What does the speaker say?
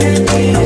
You.